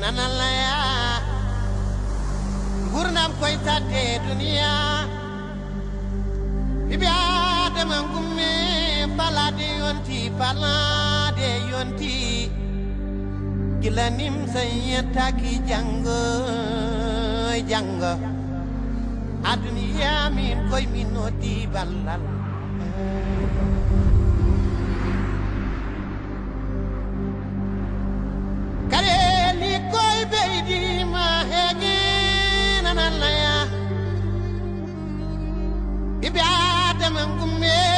nanan laya gurnam koytadde duniya. Ɓiɓe adama gumme balade yonti balade yonti. Gilanim sanyettaki jango jango aduniya min koye min noddi ballal. بأيديما هاجينا نالايا ببعاد من قمي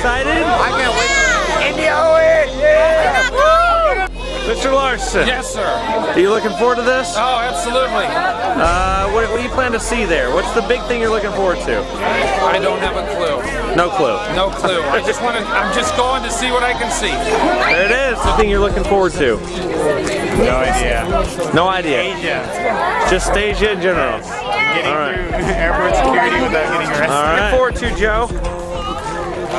excited? I can't wait. India Mr. Larson. Yes, sir. Are you looking forward to this? Oh, absolutely. Uh, what, what do you plan to see there? What's the big thing you're looking forward to? I don't have a clue. No clue. No clue. I just want to. I'm just going to see what I can see. There it is. The thing you're looking forward to. No idea. No idea. Asia. Just Asia in general. Getting All right. through airport security without getting arrested. All right. Looking forward to Joe.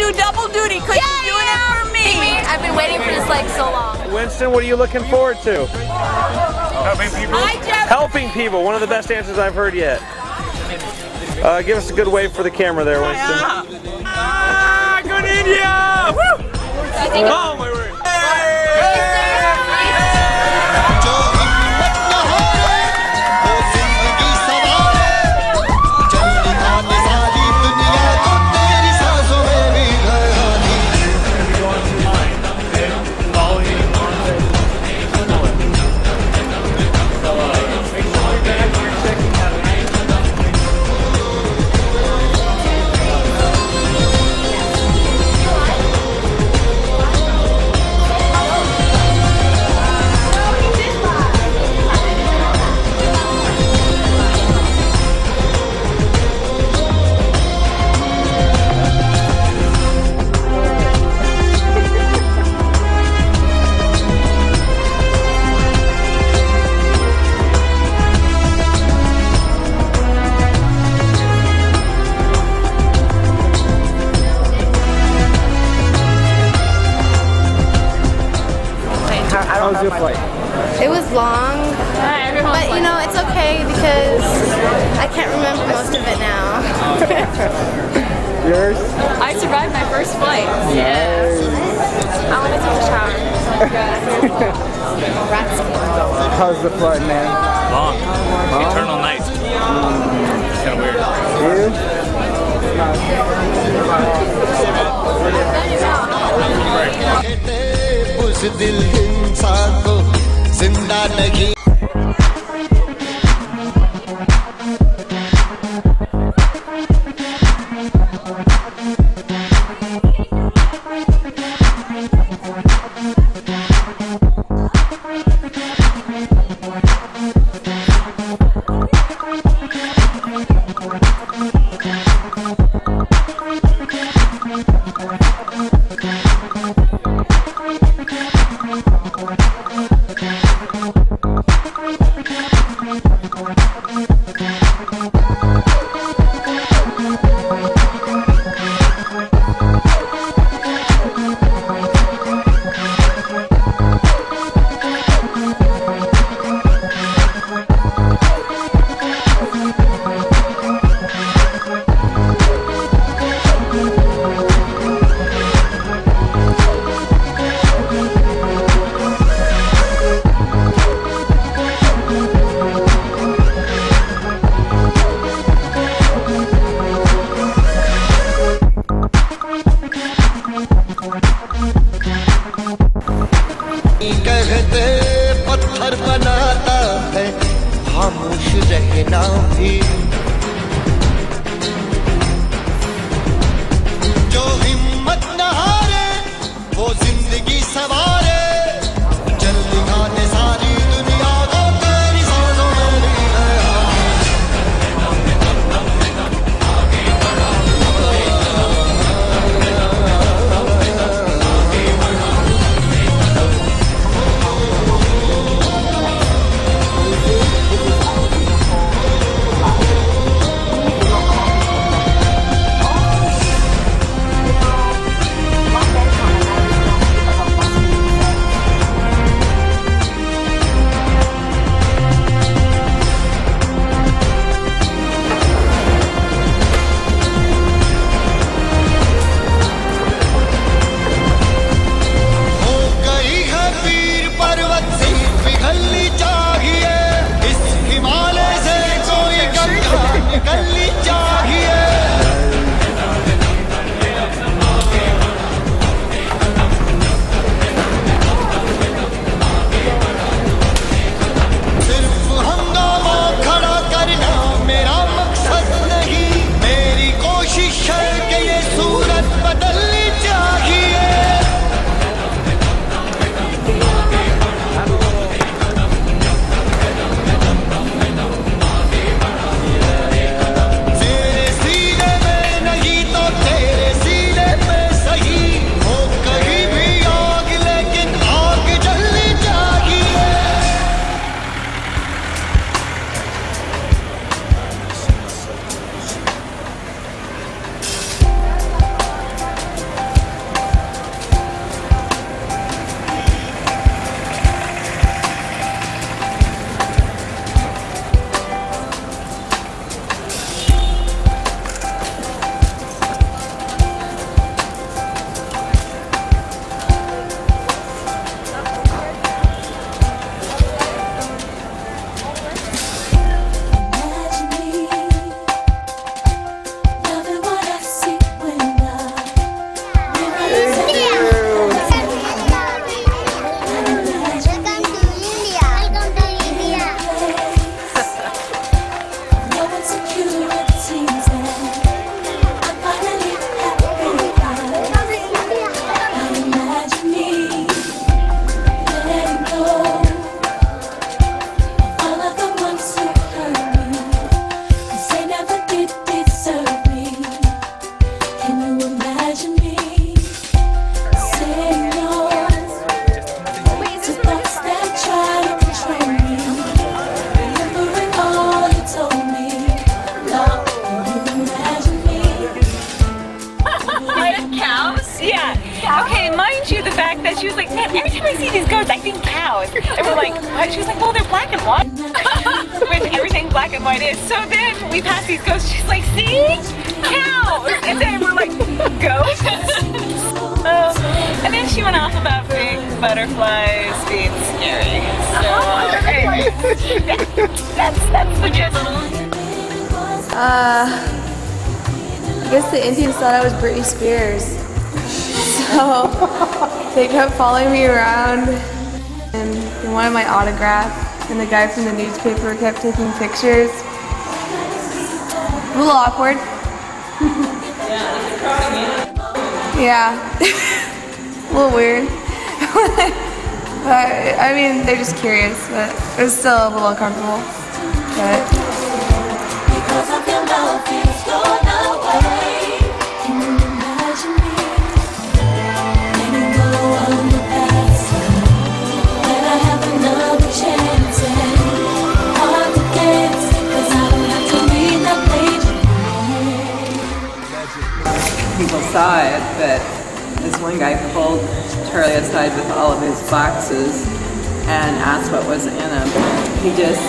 do double duty because she's doing it for me. I've been waiting for this like so long. Winston, what are you looking forward to? Helping people. Hi, Helping people. One of the best answers I've heard yet. Uh, give us a good wave for the camera there, Winston. Ah, good India! Woo! Oh It was long, but you know, it's okay because I can't remember most of it now. Yours? I survived my first flight. Yes. I want to take a shower. How's the flight, man? Long. long. Eternal night. Mm. It's kind of weird. You? Yeah. दिल इंसान को ज़िंदा नहीं। रहना भी she was like, man, every time I see these goats, I think cows. And we're like, what? She was like, well, they're black and white. Which everything black and white is. So then we pass these goats, she's like, see? Cows! And then we're like, goats? Oh. And then she went off about big butterflies being scary. So, anyways, that's, that's the gist. Uh, I guess the Indians thought I was Britney Spears. So they kept following me around and they wanted my autograph. And the guy from the newspaper kept taking pictures. A little awkward. yeah. A little weird. but I mean, they're just curious, but it was still a little uncomfortable. But saw it, but this one guy pulled Charlie aside with all of his boxes and asked what was in them. He just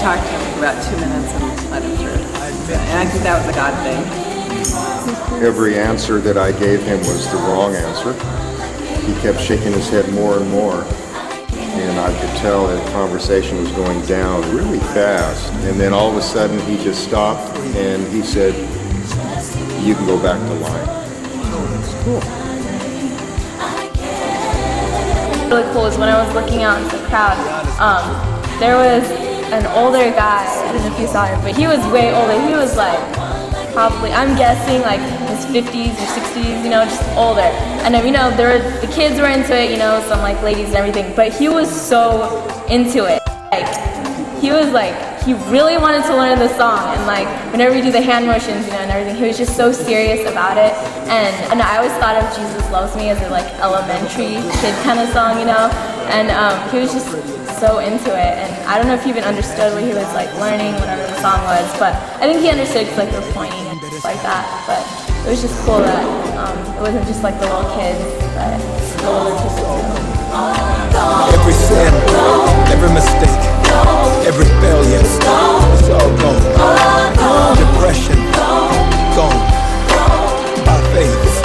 talked to him for about two minutes and let him through. And I think that was a God thing. Every answer that I gave him was the wrong answer. He kept shaking his head more and more. And I could tell that the conversation was going down really fast. And then all of a sudden he just stopped and he said, You can go back to line. Cool. really cool is when I was looking out into the crowd, um, there was an older guy, I don't know if you saw him, but he was way older. He was like probably, I'm guessing like his 50s or 60s, you know, just older. And then, you know, there were, the kids were into it, you know, some like ladies and everything, but he was so into it. Like, he was like, he really wanted to learn the song and like whenever we do the hand motions you know and everything he was just so serious about it. And and I always thought of Jesus loves me as a like elementary kid kind of song you know? And um, he was just so into it and I don't know if he even understood what he was like learning whatever the song was but I think he understood because like were pointing and stuff like that but it was just cool that um, it wasn't just like the little kids but the older people too. Every sin, every mistake, every failure, it's all gone. Depression, gone. By faith,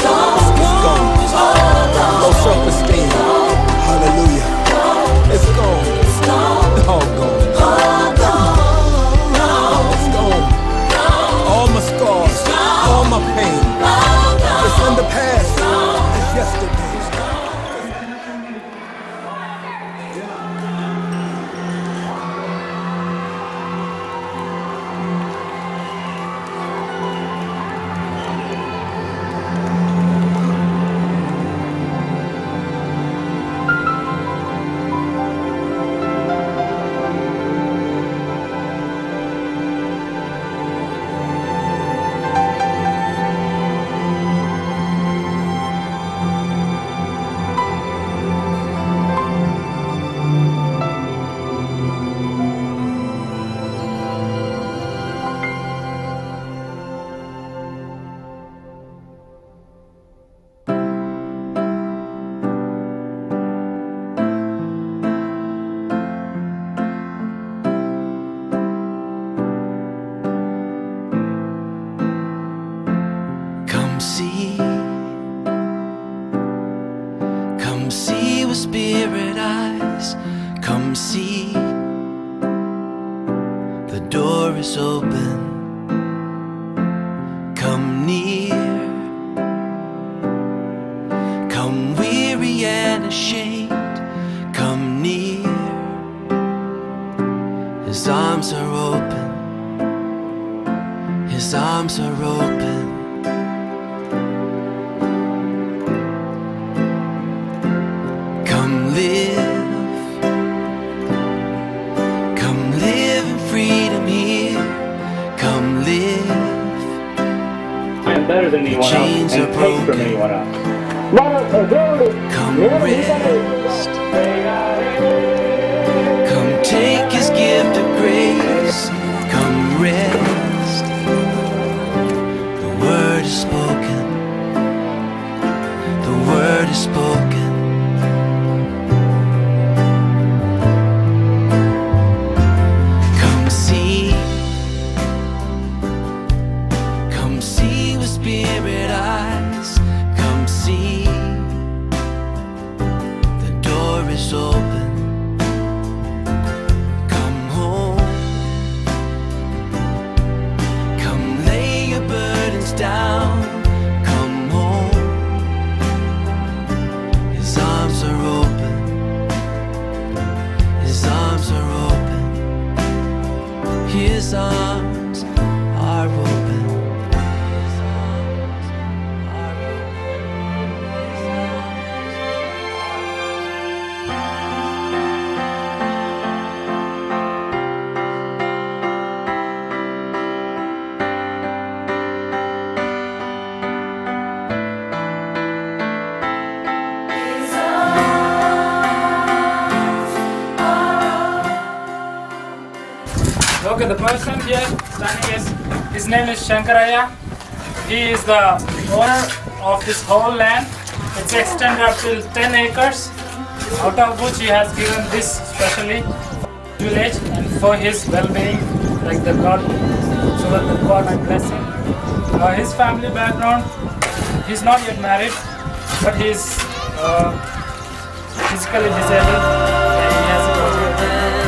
spirit eyes. Come see, the door is open. Anyone else and take from anyone else. Come rest. Come take his gift of grace. Come rest. The word is spoken. The word is spoken. Come see the person here standing is his name is Shankaraya. He is the owner of this whole land. It's extended up till 10 acres, out of which he has given this specially village and for his well-being, like the God, so that the God might bless him. Uh, his family background, he's not yet married, but he's uh, physically disabled. and he has a